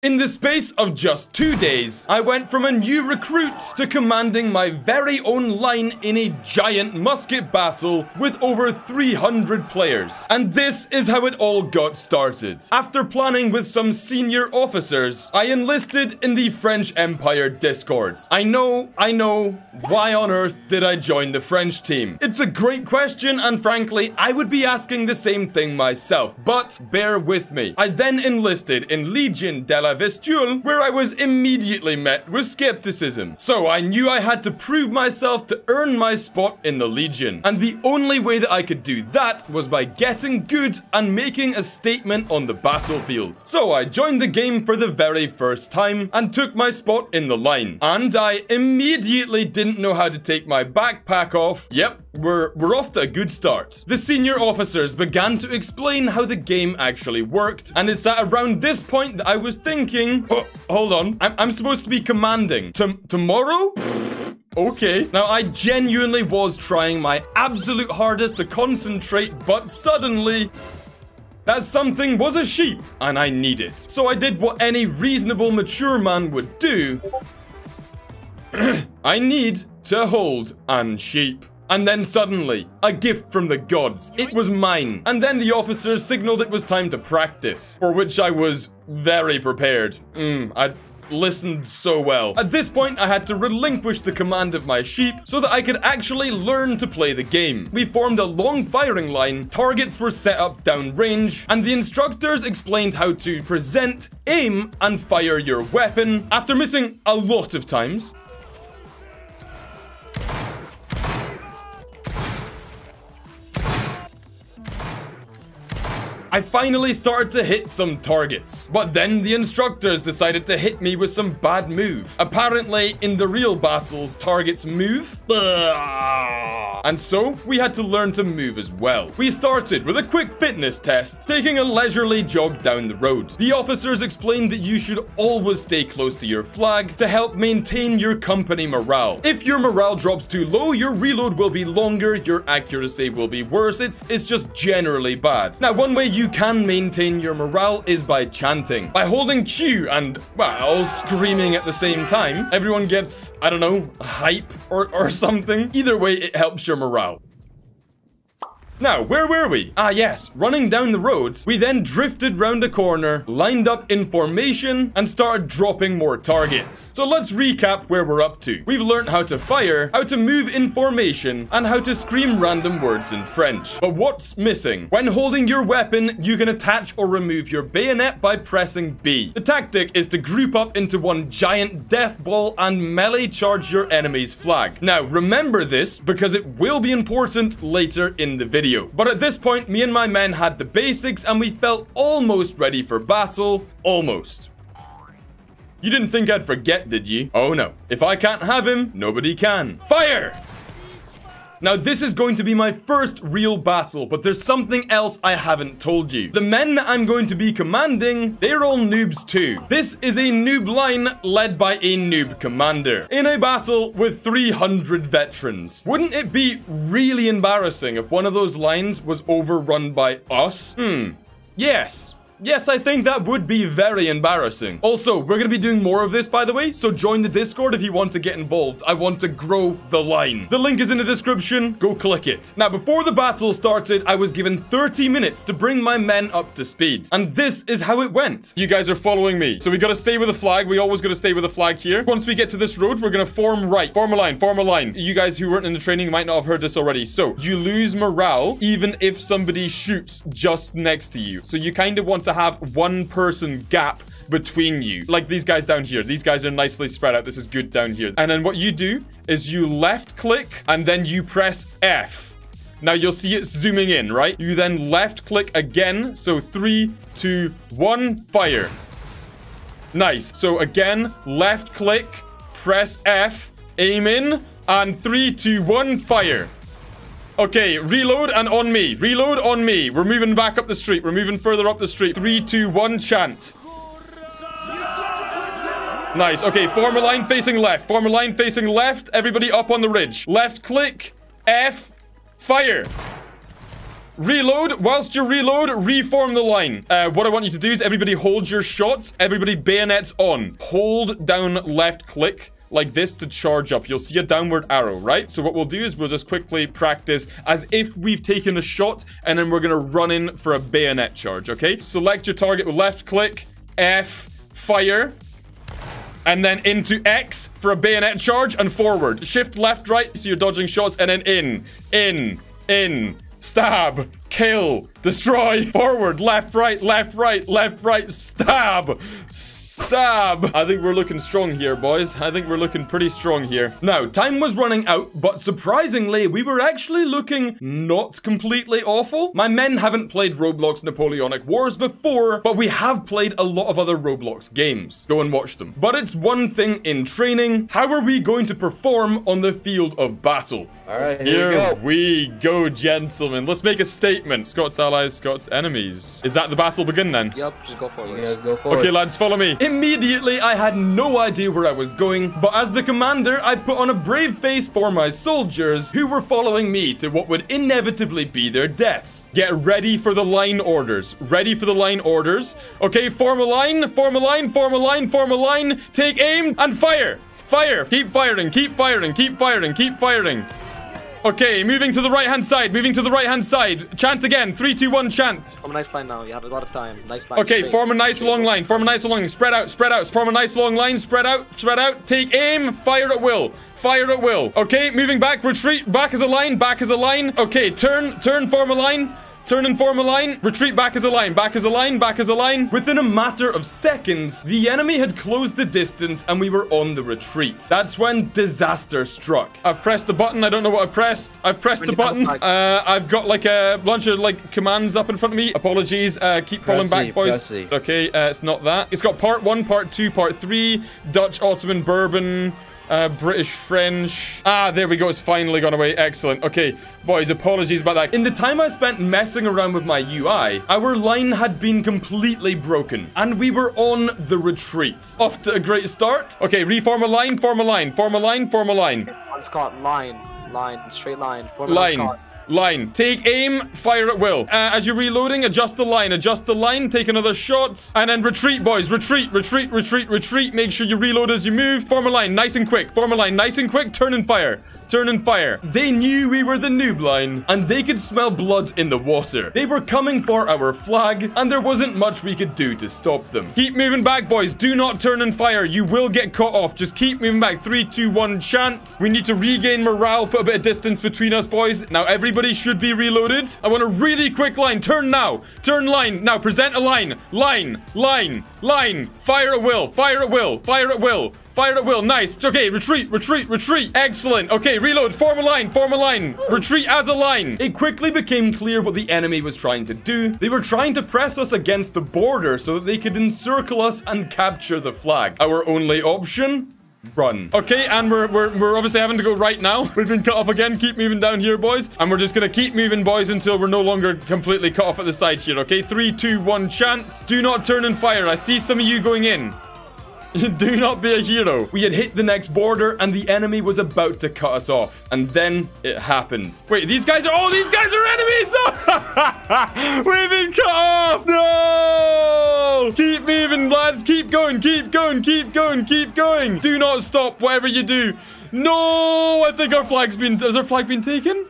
In the space of just two days, I went from a new recruit to commanding my very own line in a giant musket battle with over 300 players. And this is how it all got started. After planning with some senior officers, I enlisted in the French Empire Discord. I know, I know, why on earth did I join the French team? It's a great question and frankly, I would be asking the same thing myself, but bear with me. I then enlisted in Legion de la la Vistule, where I was immediately met with skepticism. So I knew I had to prove myself to earn my spot in the Legion. And the only way that I could do that was by getting good and making a statement on the battlefield. So I joined the game for the very first time and took my spot in the line. And I immediately didn't know how to take my backpack off. Yep, we're, we're off to a good start. The senior officers began to explain how the game actually worked, and it's at around this point that I was thinking, oh, hold on, I'm, I'm supposed to be commanding. T tomorrow? Okay. Now, I genuinely was trying my absolute hardest to concentrate, but suddenly... That something was a sheep, and I need it. So I did what any reasonable mature man would do. I need to hold an sheep. And then suddenly, a gift from the gods. It was mine. And then the officers signaled it was time to practice, for which I was very prepared. Mm, I listened so well. At this point, I had to relinquish the command of my sheep so that I could actually learn to play the game. We formed a long firing line, targets were set up downrange, and the instructors explained how to present, aim, and fire your weapon. After missing a lot of times, I finally started to hit some targets. But then the instructors decided to hit me with some bad move. Apparently, in the real battles, targets move. And so, we had to learn to move as well. We started with a quick fitness test, taking a leisurely jog down the road. The officers explained that you should always stay close to your flag to help maintain your company morale. If your morale drops too low, your reload will be longer, your accuracy will be worse. It's, it's just generally bad. Now, one way you you can maintain your morale is by chanting. By holding Q and, well, screaming at the same time, everyone gets, I don't know, hype or, or something. Either way, it helps your morale. Now, where were we? Ah, yes, running down the roads, we then drifted round a corner, lined up in formation, and started dropping more targets. So let's recap where we're up to. We've learned how to fire, how to move in formation, and how to scream random words in French. But what's missing? When holding your weapon, you can attach or remove your bayonet by pressing B. The tactic is to group up into one giant death ball and melee charge your enemy's flag. Now, remember this because it will be important later in the video video. But at this point, me and my men had the basics and we felt almost ready for battle. Almost. You didn't think I'd forget, did you? Oh no. If I can't have him, nobody can. Fire! Now, this is going to be my first real battle, but there's something else I haven't told you. The men that I'm going to be commanding, they're all noobs too. This is a noob line led by a noob commander in a battle with 300 veterans. Wouldn't it be really embarrassing if one of those lines was overrun by us? Hmm. Yes, Yes, I think that would be very embarrassing. Also, we're gonna be doing more of this, by the way, so join the Discord if you want to get involved. I want to grow the line. The link is in the description. Go click it. Now, before the battle started, I was given 30 minutes to bring my men up to speed. And this is how it went. You guys are following me. So we gotta stay with the flag. We always gotta stay with the flag here. Once we get to this road, we're gonna form right. Form a line. Form a line. You guys who weren't in the training might not have heard this already. So, you lose morale even if somebody shoots just next to you. So you kind of want to have one person gap between you. Like these guys down here. These guys are nicely spread out. This is good down here. And then what you do is you left click and then you press F. Now you'll see it zooming in, right? You then left click again. So three, two, one, fire. Nice. So again, left click, press F, aim in, and three, two, one, fire. Okay, reload and on me. Reload on me. We're moving back up the street. We're moving further up the street. Three, two, one, chant. Nice. Okay, form a line facing left. Form a line facing left. Everybody up on the ridge. Left click. F. Fire. Reload. Whilst you reload, reform the line. Uh, what I want you to do is everybody hold your shots. Everybody bayonets on. Hold down left click like this to charge up. You'll see a downward arrow, right? So what we'll do is we'll just quickly practice as if we've taken a shot and then we're going to run in for a bayonet charge, okay? Select your target with left click, F, fire, and then into X for a bayonet charge and forward. Shift left, right, so you're dodging shots, and then in, in, in, stab, kill, destroy, forward, left, right, left, right, left, right, stab, stab. I think we're looking strong here, boys. I think we're looking pretty strong here. Now, time was running out, but surprisingly, we were actually looking not completely awful. My men haven't played Roblox Napoleonic Wars before, but we have played a lot of other Roblox games. Go and watch them. But it's one thing in training. How are we going to perform on the field of battle? All right, Here here, we go. we go, gentlemen. Let's make a statement. Scott's allies, Scott's enemies. Is that the battle begin then? Yep, just go for You it. go forward. Okay, lads, follow me. Immediately, I had no idea where I was going, but as the commander, I put on a brave face for my soldiers who were following me to what would inevitably be their deaths. Get ready for the line orders. Ready for the line orders. Okay, form a line, form a line, form a line, form a line. Take aim and fire. Fire. Keep firing, keep firing, keep firing, keep firing. Okay, moving to the right-hand side, moving to the right-hand side. Chant again. Three, two, one, chant. Form a nice line now. You had a lot of time. Nice line. Okay, Straight. form a nice long line. Form a nice long line. Spread out, spread out. Form a nice long line. Spread out, spread out. Take aim. Fire at will. Fire at will. Okay, moving back. Retreat. Back as a line. Back as a line. Okay, turn. Turn. Form a line. Turn and form a line. Retreat back as a line. Back as a line. Back as a line. Within a matter of seconds, the enemy had closed the distance and we were on the retreat. That's when disaster struck. I've pressed the button. I don't know what I've pressed. I've pressed the button. Uh, I've got like a bunch of like commands up in front of me. Apologies. Uh, keep falling back, boys. Okay, uh, it's not that. It's got part one, part two, part three. Dutch, Ottoman, Bourbon, uh, British, French. Ah, there we go. It's finally gone away. Excellent. Okay, boys, apologies about that. In the time I spent messing around with my UI, our line had been completely broken, and we were on the retreat. Off to a great start. Okay, reform a line, form a line, form a line, form a line. One Scott, line, line, straight line. Form Line. Line. Take aim, fire at will. Uh, as you're reloading, adjust the line, adjust the line, take another shot, and then retreat, boys. Retreat, retreat, retreat, retreat. Make sure you reload as you move. Form a line, nice and quick. Form a line, nice and quick. Turn and fire. Turn and fire. They knew we were the noob line, and they could smell blood in the water. They were coming for our flag, and there wasn't much we could do to stop them. Keep moving back, boys. Do not turn and fire. You will get cut off. Just keep moving back. Three, two, one, chant. We need to regain morale, put a bit of distance between us, boys. Now, everybody should be reloaded. I want a really quick line. Turn now. Turn line. Now, present a line. Line. Line. Line. Fire at will. Fire at will. Fire at will. Fire at will. Nice. Okay. Retreat. Retreat. Retreat. Excellent. Okay. Reload. Form a line. Form a line. Retreat as a line. It quickly became clear what the enemy was trying to do. They were trying to press us against the border so that they could encircle us and capture the flag. Our only option Run. Okay, and we're, we're, we're obviously having to go right now. We've been cut off again. Keep moving down here, boys. And we're just going to keep moving, boys, until we're no longer completely cut off at the side here, okay? Three, two, one, chance. Do not turn and fire. I see some of you going in. Do not be a hero. We had hit the next border and the enemy was about to cut us off. And then it happened. Wait, these guys are- Oh, these guys are enemies! We've been cut off! No! Keep moving, lads. Keep going, keep going, keep going, keep going. Do not stop, whatever you do. No! I think our flag's been- Has our flag been taken?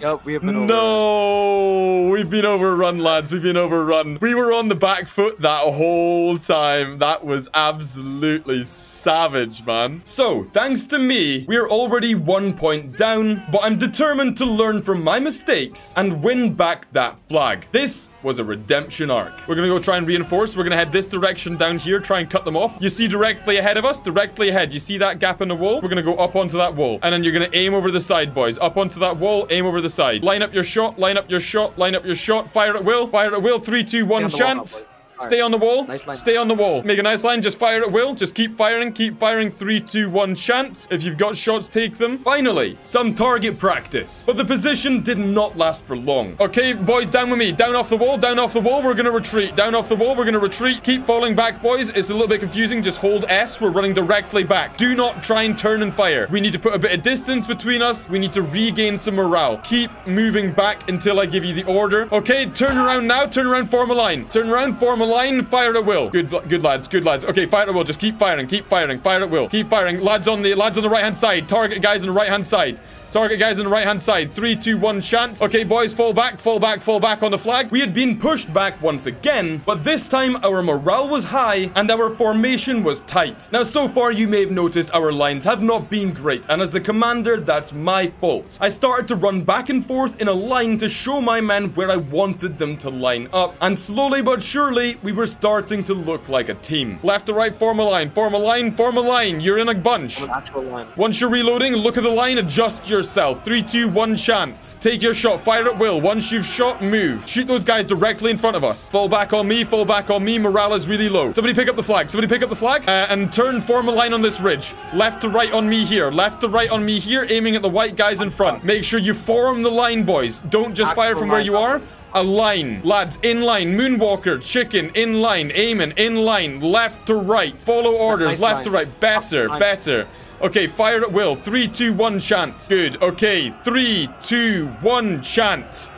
Yep, we have been over. No, we've been overrun, lads. We've been overrun. We were on the back foot that whole time. That was absolutely savage, man. So, thanks to me, we're already one point down, but I'm determined to learn from my mistakes and win back that flag. This was a redemption arc. We're gonna go try and reinforce. We're gonna head this direction down here, try and cut them off. You see directly ahead of us, directly ahead. You see that gap in the wall? We're gonna go up onto that wall. And then you're gonna aim over the side, boys. Up onto that wall, aim over the side. Line up your shot, line up your shot, line up your shot. Fire at will, fire at will. Three, two, one, on the wall chant. Stay on the wall. Nice line. Stay on the wall. Make a nice line. Just fire at will. Just keep firing. Keep firing. Three, two, one. Chance. If you've got shots, take them. Finally, some target practice. But the position did not last for long. Okay, boys, down with me. Down off the wall. Down off the wall. We're gonna retreat. Down off the wall. We're gonna retreat. Keep falling back, boys. It's a little bit confusing. Just hold S. We're running directly back. Do not try and turn and fire. We need to put a bit of distance between us. We need to regain some morale. Keep moving back until I give you the order. Okay, turn around now. Turn around, form a line. Turn around, form a line. Fire at will. Good, good lads. Good lads. Okay, fire at will. Just keep firing. Keep firing. Fire at will. Keep firing. Lads on the lads on the right hand side. Target guys on the right hand side. Target guys on the right-hand side. Three, two, one, chance. Okay, boys, fall back, fall back, fall back on the flag. We had been pushed back once again, but this time our morale was high and our formation was tight. Now, so far, you may have noticed our lines have not been great, and as the commander, that's my fault. I started to run back and forth in a line to show my men where I wanted them to line up, and slowly but surely, we were starting to look like a team. Left to right, form a line, form a line, form a line. You're in a bunch. An actual line. Once you're reloading, look at the line, adjust your yourself. Three, two, one, chance. Take your shot. Fire at will. Once you've shot, move. Shoot those guys directly in front of us. Fall back on me. Fall back on me. Morale is really low. Somebody pick up the flag. Somebody pick up the flag. Uh, and turn, form a line on this ridge. Left to right on me here. Left to right on me here. Aiming at the white guys in front. Make sure you form the line, boys. Don't just fire from where you are a line. Lads, in line. Moonwalker, chicken, in line. Aiming, in line. Left to right. Follow orders. Nice left line. to right. Better, better. Okay, fire at will. Three, two, one, chant. Good. Okay, three, two, one, chant.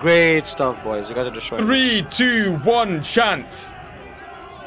Great stuff, boys. You guys are destroying. Three, two, one, chant.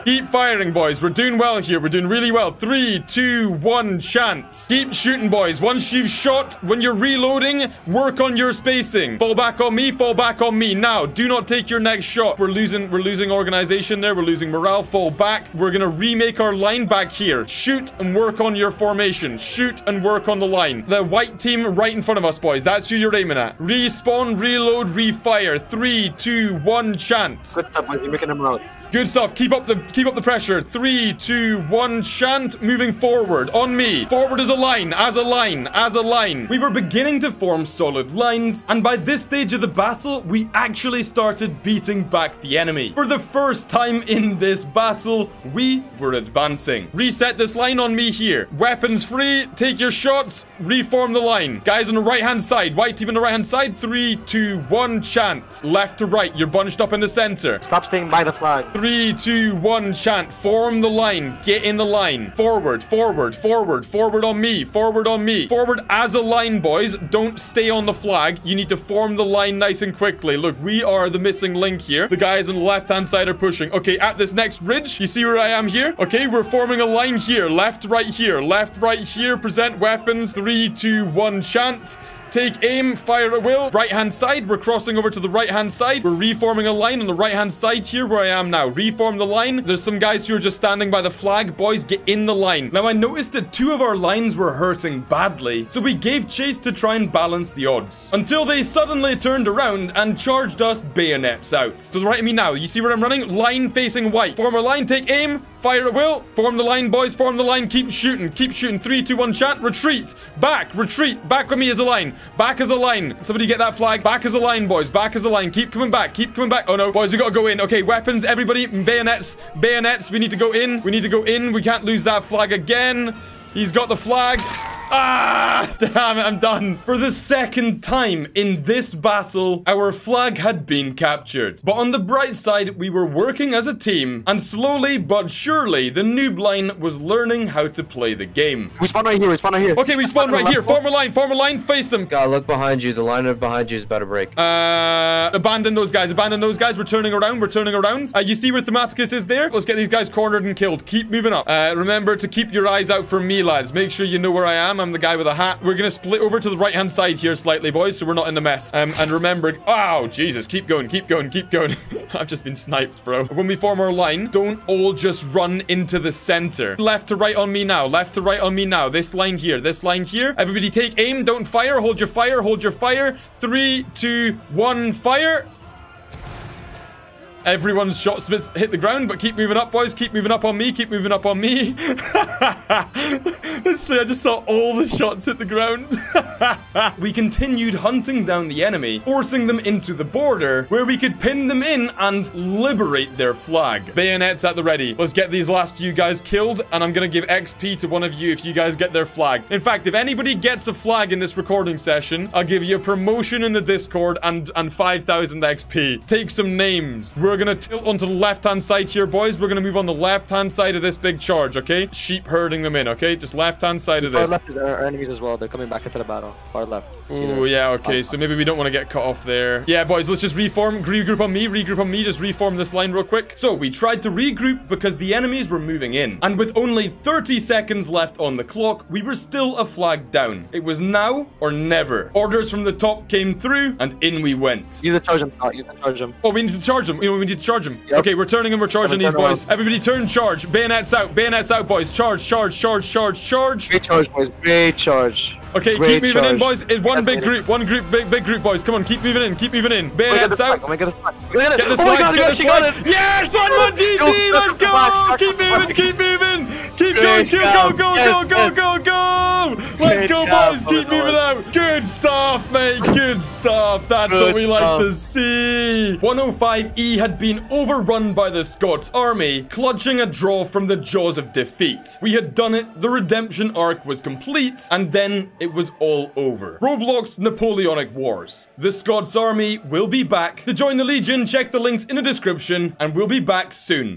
Keep firing, boys. We're doing well here. We're doing really well. Three, two, one, chance. Keep shooting, boys. Once you've shot, when you're reloading, work on your spacing. Fall back on me. Fall back on me. Now, do not take your next shot. We're losing. We're losing organization there. We're losing morale. Fall back. We're gonna remake our line back here. Shoot and work on your formation. Shoot and work on the line. The white team right in front of us, boys. That's who you're aiming at. Respawn, reload, refire. Three, two, one, chant. Good stuff, boys. You're making them out. Good stuff. Keep up the keep up the pressure. Three, two, one. Chant. Moving forward. On me. Forward as a line. As a line. As a line. We were beginning to form solid lines, and by this stage of the battle, we actually started beating back the enemy. For the first time in this battle, we were advancing. Reset this line on me here. Weapons free. Take your shots. Reform the line. Guys on the right hand side. White team on the right hand side. Three, two, one. Chant. Left to right. You're bunched up in the center. Stop staying by the flag. Three, two, one, chant. Form the line. Get in the line. Forward, forward, forward, forward on me. Forward on me. Forward as a line, boys. Don't stay on the flag. You need to form the line nice and quickly. Look, we are the missing link here. The guys on the left-hand side are pushing. Okay, at this next ridge, you see where I am here? Okay, we're forming a line here. Left, right here. Left, right here. Present weapons. Three, two, one, chant. Take aim, fire at will. Right hand side, we're crossing over to the right hand side. We're reforming a line on the right hand side here where I am now. Reform the line. There's some guys who are just standing by the flag. Boys, get in the line. Now, I noticed that two of our lines were hurting badly, so we gave chase to try and balance the odds. Until they suddenly turned around and charged us bayonets out. To the right of me now, you see where I'm running? Line facing white. Form a line, take aim, Fire at will. Form the line, boys. Form the line. Keep shooting. Keep shooting. Three, two, one, chant. Retreat. Back. Retreat. Back with me as a line. Back as a line. Somebody get that flag. Back as a line, boys. Back as a line. Keep coming back. Keep coming back. Oh, no. Boys, we got to go in. Okay, weapons. Everybody. Bayonets. Bayonets. We need to go in. We need to go in. We can't lose that flag again. He's got the flag. Ah! Damn it, I'm done. For the second time in this battle, our flag had been captured. But on the bright side, we were working as a team, and slowly but surely, the noob line was learning how to play the game. We spawn right here. We spawn right here. Okay, we spawn right here. Form a line, form a line, face them. God, look behind you. The line of behind you is about to break. Uh, abandon those guys. Abandon those guys. We're turning around. We're turning around. Uh, you see where Thematicus is there? Let's get these guys cornered and killed. Keep moving up. Uh, remember to keep your eyes out for me, lads. Make sure you know where I am. I'm the guy with a hat. We're gonna split over to the right-hand side here slightly, boys, so we're not in the mess. Um, and remember... Oh, Jesus. Keep going. Keep going. Keep going. I've just been sniped, bro. When we form our line, don't all just run into the center. Left to right on me now. Left to right on me now. This line here. This line here. Everybody take aim. Don't fire. Hold your fire. Hold your fire. Three, two, one, fire. Everyone's shots hit the ground, but keep moving up, boys. Keep moving up on me. Keep moving up on me. Literally, I just saw all the shots hit the ground. we continued hunting down the enemy, forcing them into the border, where we could pin them in and liberate their flag. Bayonets at the ready. Let's get these last few guys killed, and I'm gonna give XP to one of you if you guys get their flag. In fact, if anybody gets a flag in this recording session, I'll give you a promotion in the Discord and, and 5,000 XP. Take some names. We're gonna tilt onto the left-hand side here, boys. We're gonna move on the left-hand side of this big charge, okay? Sheep herding them in, okay? Just left-hand side of Far this. left is our enemies as well. They're coming back into the battle. Far left. Oh yeah, okay. So maybe we don't want to get cut off there. Yeah, boys, let's just reform, regroup on me, regroup on me. Just reform this line real quick. So we tried to regroup because the enemies were moving in, and with only 30 seconds left on the clock, we were still a flag down. It was now or never. Orders from the top came through, and in we went. You to charge them. You to charge them. Oh, we need to charge them. You know, we need to charge them. Yep. Okay, we're turning and we're charging these around. boys. Everybody turn, charge. Bayonets out. Bayonets out, boys. Charge, charge, charge, charge, charge. Great charge, boys. Great charge. Okay, Great keep moving in, boys. In one big group, one group, big big group, boys. Come on, keep moving in, keep moving in. Oh my Bayonets flag. out. Oh my god, this flag. Get it. Get this oh my flag, god, get this actually got flag. it. Yes, one more GG. Let's flag, go. Keep moving, keep moving. Keep going, keep go, go, go, go, go, go. Stuff, mate. Good stuff. That's what Good we like to see. 105E E had been overrun by the Scots army, clutching a draw from the jaws of defeat. We had done it, the redemption arc was complete, and then it was all over. Roblox Napoleonic Wars. The Scots army will be back. To join the Legion, check the links in the description, and we'll be back soon.